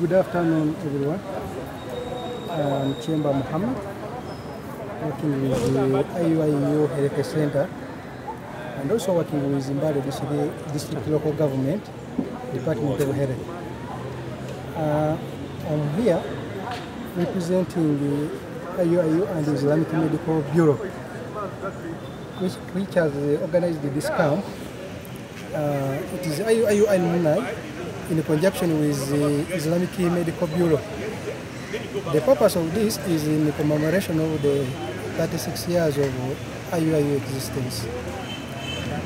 Good afternoon, everyone. I'm Chemba Muhammad, working with the IUIU Health Center and also working with Zimbabwe District, District Local Government, Department of Health. Uh, I'm here representing the IUIU and the Islamic Medical Bureau, which, which has uh, organized this camp. Uh, it is IUIU alumni in conjunction with the Islamic Medical Bureau. The purpose of this is in commemoration of the 36 years of IUIU existence.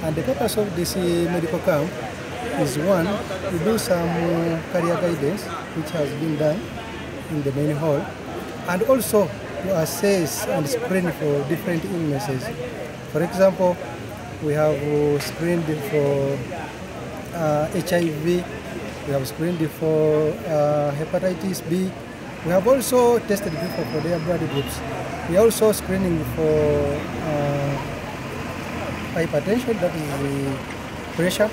And the purpose of this uh, medical camp is one, to do some career guidance, which has been done in the main hall, and also to assess and screen for different illnesses. For example, we have uh, screened for uh, HIV, we have screened for uh, hepatitis B, we have also tested people for their blood groups. We are also screening for uh, hypertension, that is the pressure.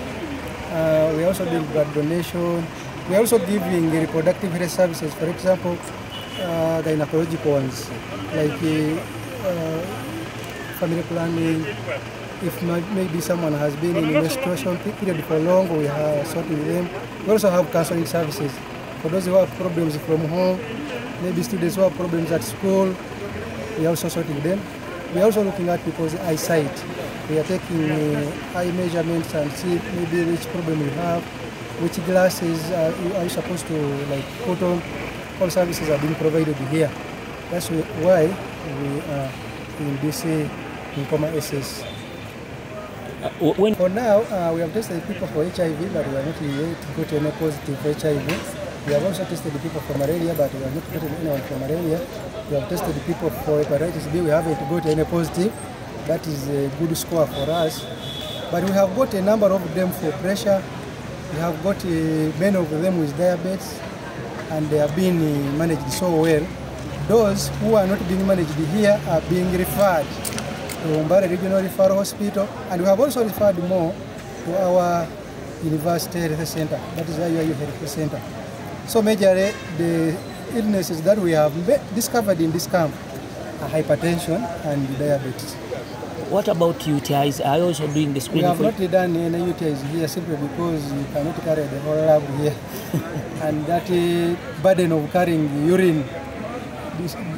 Uh, we also do blood donation. We are also giving reproductive health services, for example, uh, gynecological ones, like uh, family planning. If maybe someone has been in a menstruation period for long, we are sorting them. We also have counseling services for those who have problems from home, maybe students who have problems at school. We are also sorting them. We are also looking at people's eyesight. We are taking uh, eye measurements and see maybe which problem you have, which glasses are you are supposed to like put on. All services are being provided here. That's why we are in this uh, Nkoma SS. Uh, when For now, uh, we have tested people for HIV, but we are not yet got any positive for HIV. We have also tested people for malaria, but we have not gotten anyone for malaria. We have tested people for hepatitis B. We haven't got any positive. That is a good score for us. But we have got a number of them for pressure. We have got uh, many of them with diabetes, and they have been uh, managed so well. Those who are not being managed here are being referred to Umbara Regional Referral Hospital, and we have also referred more to our University Health Center, that is IUIU Health Center. So majorly the illnesses that we have discovered in this camp are hypertension and diabetes. what about UTIs? Are you also doing the screening? We have not done any UTIs here simply because you cannot carry the whole lab here. and that uh, burden of carrying urine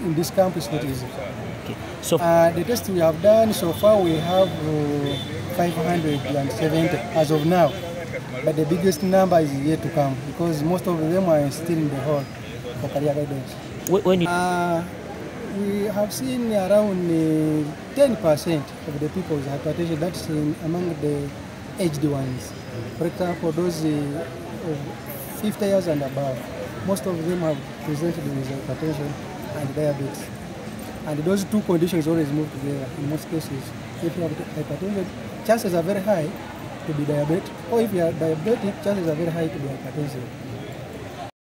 in this camp is not easy. So Uh, the test we have done so far, we have uh, 570 as of now. But the biggest number is yet to come because most of them are still in the hall for career guidance. when you Uh, we have seen around uh, 10% of the people with hypertension, that's in, among the aged ones. For example, those uh, of 50 years and above, most of them have presented with hypertension and diabetes. And those two conditions always move together in most cases. If you have hypertension, chances are very high to be diabetic, or if you are diabetic, chances are very high to be hypertensive.